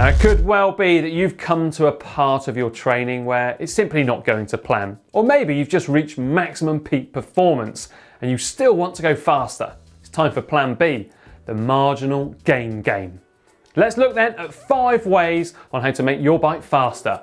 Now, it could well be that you've come to a part of your training where it's simply not going to plan. Or maybe you've just reached maximum peak performance and you still want to go faster. It's time for plan B, the marginal gain game. Let's look then at five ways on how to make your bike faster.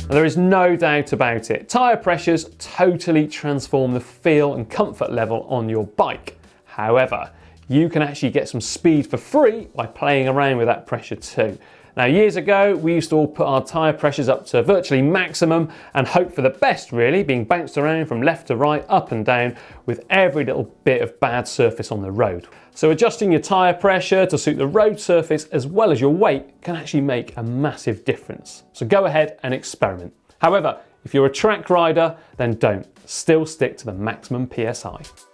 Now, there is no doubt about it. Tyre pressures totally transform the feel and comfort level on your bike. However, you can actually get some speed for free by playing around with that pressure too. Now, years ago, we used to all put our tyre pressures up to virtually maximum and hope for the best, really, being bounced around from left to right, up and down, with every little bit of bad surface on the road. So, adjusting your tyre pressure to suit the road surface as well as your weight can actually make a massive difference. So, go ahead and experiment. However, if you're a track rider, then don't. Still stick to the maximum PSI.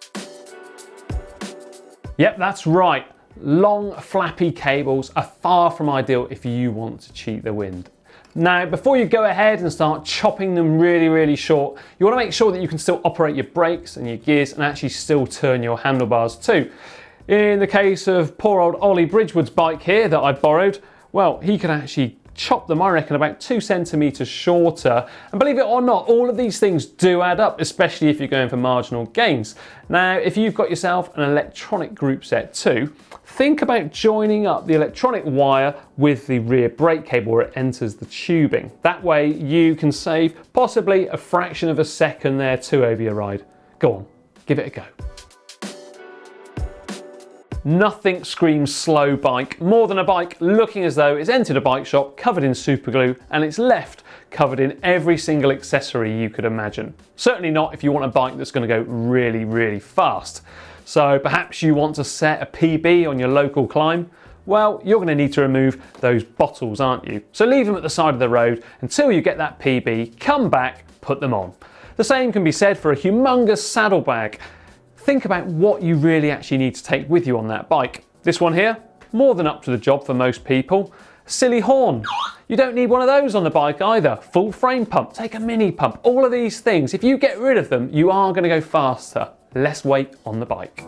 Yep, that's right. Long, flappy cables are far from ideal if you want to cheat the wind. Now, before you go ahead and start chopping them really, really short, you want to make sure that you can still operate your brakes and your gears and actually still turn your handlebars too. In the case of poor old Ollie Bridgewood's bike here that I borrowed, well, he can actually chop them, I reckon, about two centimetres shorter. And believe it or not, all of these things do add up, especially if you're going for marginal gains. Now, if you've got yourself an electronic group set too, think about joining up the electronic wire with the rear brake cable where it enters the tubing. That way you can save possibly a fraction of a second there too over your ride. Go on, give it a go. Nothing screams slow bike more than a bike looking as though it's entered a bike shop covered in super glue and it's left covered in every single accessory you could imagine. Certainly not if you want a bike that's going to go really, really fast. So perhaps you want to set a PB on your local climb. Well, you're going to need to remove those bottles, aren't you? So leave them at the side of the road until you get that PB, come back, put them on. The same can be said for a humongous saddlebag think about what you really actually need to take with you on that bike. This one here, more than up to the job for most people. Silly horn. You don't need one of those on the bike either. Full frame pump, take a mini pump. All of these things, if you get rid of them, you are going to go faster. Less weight on the bike.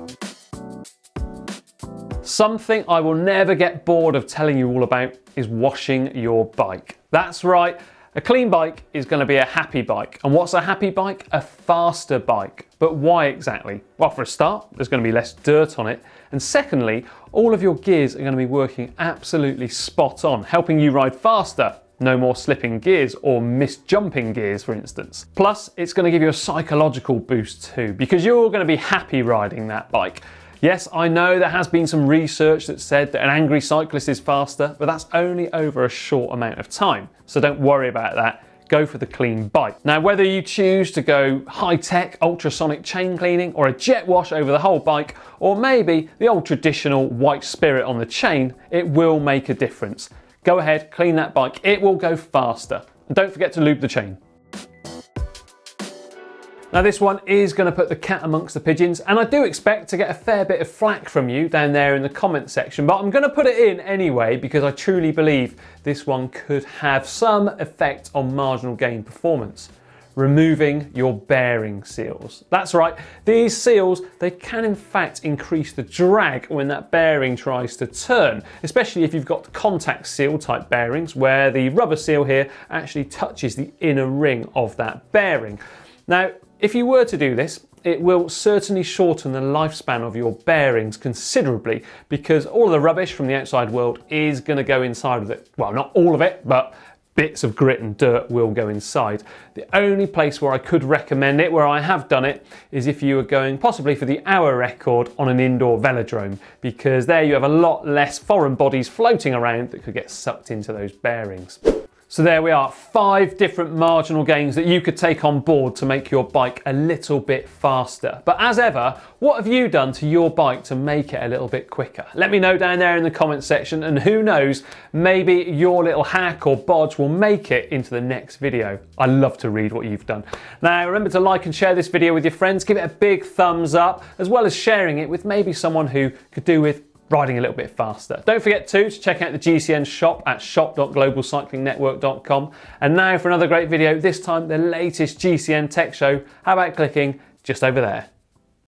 Something I will never get bored of telling you all about is washing your bike. That's right, a clean bike is going to be a happy bike. And what's a happy bike? A faster bike. But why exactly? Well, for a start, there's going to be less dirt on it. And secondly, all of your gears are going to be working absolutely spot on, helping you ride faster. No more slipping gears or misjumping gears, for instance. Plus, it's going to give you a psychological boost too, because you're going to be happy riding that bike. Yes, I know there has been some research that said that an angry cyclist is faster, but that's only over a short amount of time. So don't worry about that. Go for the clean bike. Now, whether you choose to go high-tech ultrasonic chain cleaning or a jet wash over the whole bike, or maybe the old traditional white spirit on the chain, it will make a difference. Go ahead, clean that bike. It will go faster. And don't forget to lube the chain. Now this one is going to put the cat amongst the pigeons and I do expect to get a fair bit of flack from you down there in the comment section but I'm going to put it in anyway because I truly believe this one could have some effect on marginal gain performance. Removing your bearing seals. That's right, these seals, they can in fact increase the drag when that bearing tries to turn, especially if you've got contact seal type bearings where the rubber seal here actually touches the inner ring of that bearing. Now, if you were to do this, it will certainly shorten the lifespan of your bearings considerably because all the rubbish from the outside world is going to go inside of it. Well, not all of it, but bits of grit and dirt will go inside. The only place where I could recommend it, where I have done it, is if you were going possibly for the hour record on an indoor velodrome, because there you have a lot less foreign bodies floating around that could get sucked into those bearings. So there we are, five different marginal gains that you could take on board to make your bike a little bit faster. But as ever, what have you done to your bike to make it a little bit quicker? Let me know down there in the comment section and who knows, maybe your little hack or bodge will make it into the next video. I love to read what you've done. Now remember to like and share this video with your friends, give it a big thumbs up, as well as sharing it with maybe someone who could do with riding a little bit faster. Don't forget too to check out the GCN shop at shop.globalcyclingnetwork.com. And now for another great video, this time the latest GCN tech show. How about clicking just over there?